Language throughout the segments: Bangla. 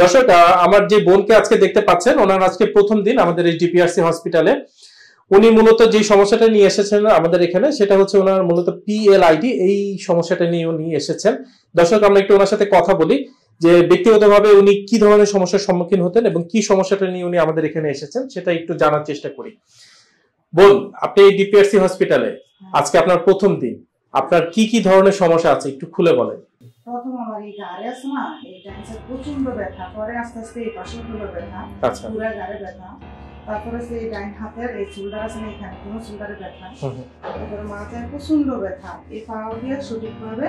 দর্শক আমার যে বোনকে আজকে দেখতে পাচ্ছেন, ওনার আজকে প্রথম দিন আমাদের এই ডিপিআরসি হসপিটালে। উনি মূলত যে সমস্যাটা নিয়ে এসেছেন আমাদের এখানে, সেটা হচ্ছে ওনার মূলত পিএলআইডি এই সমস্যাটা নিয়ে উনি এসেছেন। দর্শক, আমরা একটু ওনার সাথে কথা বলি, যে ব্যক্তিগতভাবে উনি কি ধরনের সমস্যার সম্মুখীন হতেন এবং কি সমস্যাটা নিয়ে উনি আমাদের এখানে এসেছেন, সেটা একটু জানার চেষ্টা করি। বল আপনি এই ডিপিআরসি হসপিটালে, আজকে আপনার প্রথম দিন আপনার কি কি ধরনের সমস্যা আছে একটু খুলে বলেন। প্রথম আমার এই গাড়ে আছে না এই ডান্সের প্রচণ্ড ব্যথা পরে আস্তে আস্তে এই পাশে ব্যথা আচ্ছা। পুরা গাড়ে ব্যথা তারপরে সেই ডাইন হাতের এই আছে না এখানে কোনো ব্যথা। তারপরে মাথায় প্রচণ্ড ব্যথা এই পা দিয়ে সঠিকভাবে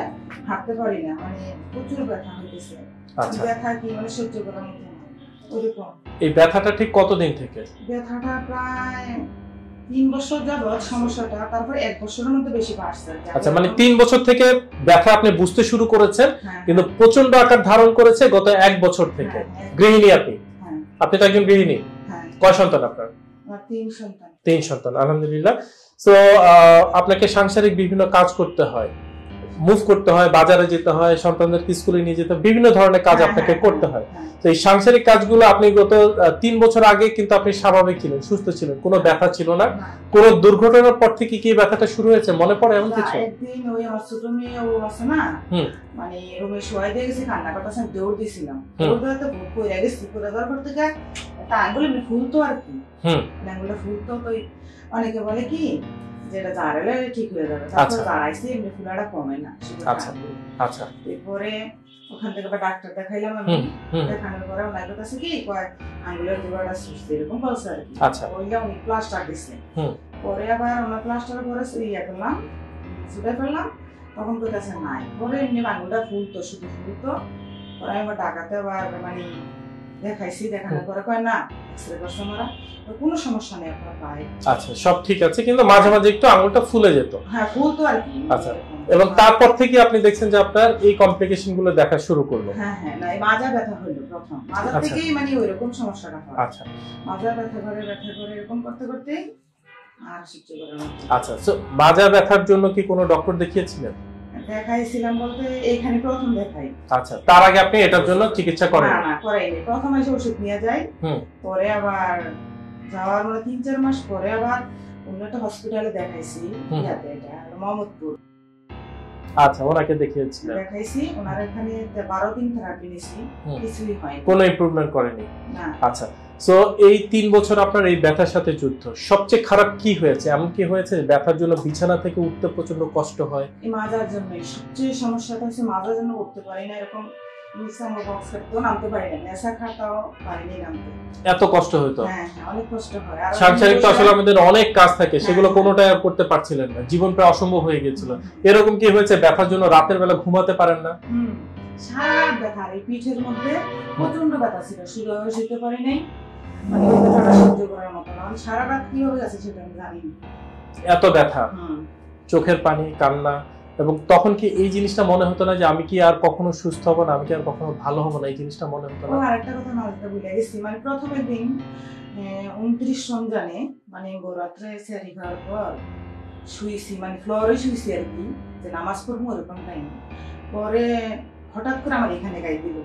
হাঁটতে পারি না মানে প্রচুর ব্যথা হইতেছে। আচ্ছা। ব্যথা কি মানে সহ্য করার মতো না এই ব্যথাটা ঠিক কতদিন থেকে? ব্যথাটা প্রায় তিন বছর যাবত সমস্যাটা তারপরে এক বছরের মধ্যে বেশি বাড়ছে। আচ্ছা মানে তিন বছর থেকে ব্যথা আপনি বুঝতে শুরু করেছেন হ্যাঁ, কিন্তু প্রচণ্ড আকার ধারণ করেছে গত এক বছর থেকে। হ্যাঁ, হ্যাঁ, গৃহিণী আপনি? হ্যাঁ, আপনি তো একজন গৃহিণী। হ্যাঁ, কয় সন্তান আপনার? তিন সন্তান। তিন সন্তান আলহামদুলিল্লাহ। তো আপনাকে সাংসারিক বিভিন্ন কাজ করতে হয়। মুভ করতে হয় বাজারে যেতে হয় সন্তানদেরকে স্কুলে নিয়ে যেতে হয় বিভিন্ন ধরনের কাজ হ্যাঁ, আপনাকে হ্যাঁ, করতে হয়। হ্যাঁ। তো এই সাংসারিক কাজগুলো আপনি গত তিন বছর আগে কিন্তু আপনি স্বাভাবিক ছিলেন সুস্থ ছিলেন কোনো ব্যথা ছিল না। কোনো দুর্ঘটনার পর থেকে কি ব্যথাটা শুরু হয়েছে? মনে পড়ে এমন কিছু? একদিন ওই আমার ছোট মেয়ে ও আছে না মানে রুমে শোয়াই দিয়ে গেছে কান্না করতেছে দৌড় দিয়েছিলাম। দৌড় দেওয়াতে ভোগ করে গেছি করে দেওয়ার পর থেকে তা আঙ্গুল ফুলতো আর কি। হুম। ফুলতো তো অনেকে বলে কি যেটা জারালে ঠিক হয়ে যাবে। তারপর আচ্ছা। জারাইছে এমনি ফুলাটা কমে না আচ্ছা। আচ্ছা। এরপরে ওখান থেকে আবার ডাক্তার দেখাইলাম আমি। দেখানোর পরে ওনার কাছে কি কয় আঙ্গুলের গোড়াটা সুস্থ এরকম বলছে আর কি। আচ্ছা। ওইটা উনি প্লাস্টার হুম। পরে আবার ওনার প্লাস্টার পরে ইয়ে করলাম ছুটে ফেললাম তখন তো কাছে নাই। পরে এমনি আঙুলটা ফুলতো শুধু ফুলতো। পরে আবার ডাকাতে আবার মানে দেখাইছি দেখানোর পরে কয় না এক্সরে করছে আমরা কোনো সমস্যা নেই আপনার পায়ে। আচ্ছা সব ঠিক আছে কিন্তু মাঝে মাঝে একটু আঙুলটা ফুলে যেত। হ্যাঁ ফুলতো আর কি। আচ্ছা। এবং তারপর থেকে আপনি দেখছেন যে আপনার এই কমপ্লিকেশনগুলো দেখা শুরু করল। হ্যাঁ হ্যাঁ না মাজা ব্যথা হইল প্রথম। মাজা আচ্ছা। থেকেই মানে ওইরকম সমস্যাটা হয়। আচ্ছা। মাজা ব্যথা করে ব্যথা করে এরকম করতে করতে আর সহ্য করে আচ্ছা তো মাজা ব্যথার জন্য কি কোনো ডক্টর দেখিয়েছিলেন? দেখাইছিলাম বলতে এইখানে প্রথম দেখাই। আচ্ছা তার আগে আপনি এটার জন্য চিকিৎসা করেন। না না করাইনি। প্রথম এসে ওষুধ নিয়ে যাই পরে আবার যাওয়ার মানে তিন চার মাস পরে আবার অন্য একটা হসপিটালে দেখাইছি। ইয়াতে এটা মোহাম্মদপুর। আচ্ছা ওনাকে দেখিয়েছিলেন দেখাইছি ওনার এখানে তে- বারো দিন থেরাপি নিছি কিছুই হয় কোনো ইমপ্রুভমেন্ট করেনি? না। আচ্ছা সো এই তিন বছর আপনার এই ব্যথার সাথে যুদ্ধ। সবচেয়ে খারাপ কি হয়েছে? এমন কি হয়েছে ব্যথার জন্য বিছানা থেকে উঠতে প্রচণ্ড কষ্ট হয়? এই মাজার জন্য সবচেয়ে সমস্যাটা হচ্ছে মাজার জন্য উঠতে পারি না এরকম এত কষ্ট হ্যাঁ হ্যাঁ অনেক কষ্ট আর সাংসারিক তো আসলে আমাদের অনেক কাজ থাকে সেগুলো হ্যাঁ। কোনোটাই করতে পারছিলেন না। জীবন প্রায় অসম্ভব হয়ে গেছিল এরকম কি হয়েছে? ব্যথার জন্য রাতের বেলা ঘুমাতে পারেন না? সারা ব্যথা এই পিঠের মধ্যে প্রচণ্ড ব্যথা ছিল। শুতে পারি নাই মানে ব্যথাটা সহ্য করার মতো না। সারা রাত কি গেছে সেটা আমি জানি না। এত ব্যথা। হুম। চোখের পানি কান্না এবং তখন কি এই জিনিসটা মনে হতো না যে আমি কি আর কখনো সুস্থ হব না আমি কি আর কখনো ভালো হব না এই জিনিসটা মনে হতো না? আরেকটা কথা ভুলে গেছি। মানে প্রথমের দিন উনত্রিশ রমজানে মানে রাত্রে স্যারি খাওয়ার পর শুইছি মানে ফ্লোরে শুইছি আর কি যে নামাজ পড়ব ওরকম টাইম পরে হঠাৎ করে আমার এখানে গাই দিল।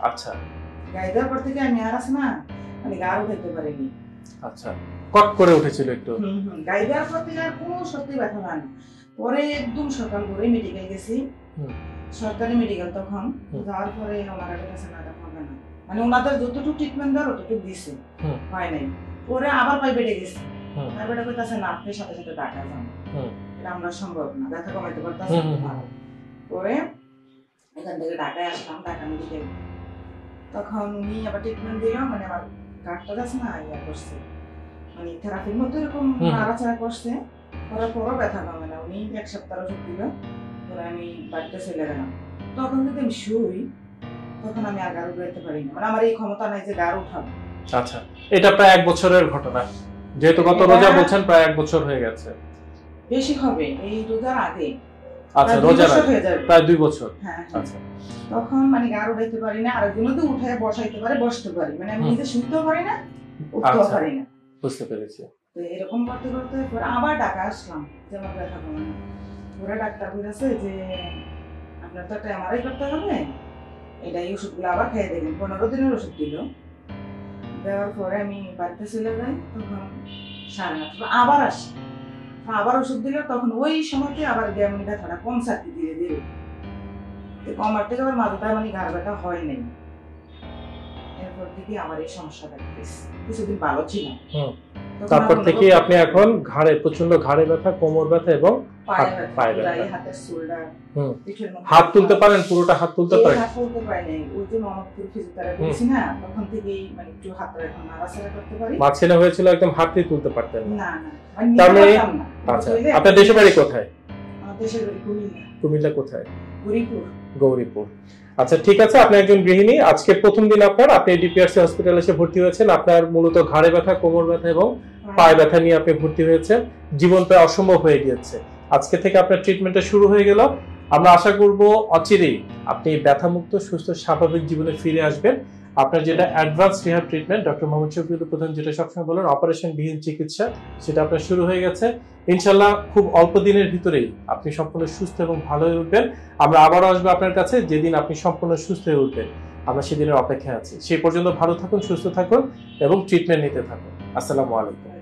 আচ্ছা। গাই দেওয়ার পর থেকে আমি আর আছে না মানে গা উঠাইতে পারিনি। আচ্ছা কট করে উঠেছিল একটু। হুম হুম গাই দেওয়ার পর থেকে আর কোনো সত্যি ব্যথা হয় না পরে একদম সকাল করে মেডিকেল গেছি। সরকারি মেডিকেল তখন। যাওয়ার পরে ওনারা কাছে না হবে না। মানে ওনাদের যতটুকু ট্রিটমেন্ট দেওয়ার অতটুকু দিছে। হয় নাই। পরে আবার প্রাইভেটে গেছি। প্রাইভেটে কইতাছে না আপনি সাথে সাথে টাকা যান। এটা আমরা সম্ভব না। ব্যথা কমাইতে পারতাছি। পরে এখান থেকে ঢাকায় আসলাম ঢাকা মেডিকেল তখন উনি আবার ট্রিটমেন্ট দিল মানে আমার ডাক্তার আছে না ইয়া করছে। মানে থেরাপির মতো এরকম নাড়াচাড়া করছে করার পরও ব্যথা কমে না। উনি এক সপ্তাহ ওষুধ দিল পরে আমি বাড়িতে চলে গেলাম। তখন যদি আমি শুই তখন আমি আর গাড়ি উঠাইতে পারি না। মানে আমার এই ক্ষমতা নাই যে গাড়ি উঠাবো। আচ্ছা এটা প্রায় এক বছরের ঘটনা। যেহেতু গত রোজা বলছেন প্রায় এক বছর হয়ে গেছে। বেশি হবে। এই রোজার আগে আচ্ছা যাবে। প্রায় দুই বছর। হ্যাঁ হ্যাঁ। আচ্ছা। তখন মানে গাড়ি উঠাইতে পারি না আরেকজনও তো উঠে বসাইতে পারে বসতে পারি। মানে আমি নিজে শুনতেও পারি না উঠতেও আচ্ছা। পারি না। বুঝতে পেরেছি। তো এরকম করতে করতে পরে আবার ডাকা আসলাম যে আমার ব্যথা কমে না। পরে ডাক্তার বলেছে যে আপনার তো একটা এমআরআই করতে হবে। এটা এই ওষুধগুলো আবার খেয়ে দেখেন। পনেরো দিনের ওষুধ দিল। দেওয়ার পরে আমি বাড়িতে চলে যাই তখন সাড়ে আবার আসি। আবার ওষুধ দিল তখন ওই সময়তে আবার গ্যামনি ব্যথাটা কম সাথে দিয়ে দিল। কমার থেকে আবার মাথাটা মানে ঘাড় ব্যথা হয় নাই। এরপর থেকে আমার এই সমস্যা দেখতেছি কিছুদিন ভালো ছিলাম। তারপর থেকে আপনি এখন ঘাড়ে প্রচণ্ড ঘাড়ে ব্যথা কোমর ব্যথা এবং হাত- তুলতে পারেন পুরোটা হাত তুলতে পারেন? হাত তুলতে পারি ওই যে মমতপুর ফিজিওথেরাপি হুম। না তখন থেকেই মানে একটু হাতটা এখন নাড়াচাড়া করতে পারি। মাঝখানে হয়েছিল একদম হাতই তুলতে পারতেন না। না না মানে মানে-। আচ্ছা আপনার দেশের বাড়ি কোথায়? দেশের বাড়ি কুমিল্লা। কুমিল্লা কোথায়? গৌরীপুর। আচ্ছা ঠিক আছে আপনি একজন গৃহিণী। আজকে প্রথম দিন আপনার আপনি ডিপিআরসি হসপিটালে এসে ভর্তি হয়েছেন। আপনার মূলত ঘাড়ে ব্যথা কোমর ব্যথা এবং পায়ে ব্যথা নিয়ে আপনি ভর্তি হয়েছেন। জীবন প্রায় অসম্ভব হয়ে গিয়েছে। আজকে থেকে আপনার ট্রিটমেন্টটা শুরু হয়ে গেল। আমরা আশা করব অচিরেই আপনি ব্যথামুক্ত, সুস্থ, স্বাভাবিক জীবনে ফিরে আসবেন। আপনার যেটা advance rehab treatment doctor Mohammad Shafiul Pradhan যেটা সবসময় বলেন অপারেশন বিহীন চিকিৎসা, সেটা আপনার শুরু হয়ে গেছে। ইনশাল্লাহ খুব অল্প দিনের ভিতরেই আপনি সম্পূর্ণ সুস্থ এবং ভালো হয়ে উঠবেন। আমরা আবারও আসব আপনার কাছে যেদিন আপনি সম্পূর্ণ সুস্থ হয়ে উঠবেন। আমরা সেদিনের অপেক্ষায় আছি। সেই পর্যন্ত ভালো থাকুন, সুস্থ থাকুন এবং ট্রিটমেন্ট নিতে থাকুন। আসসালামু আলাইকুম।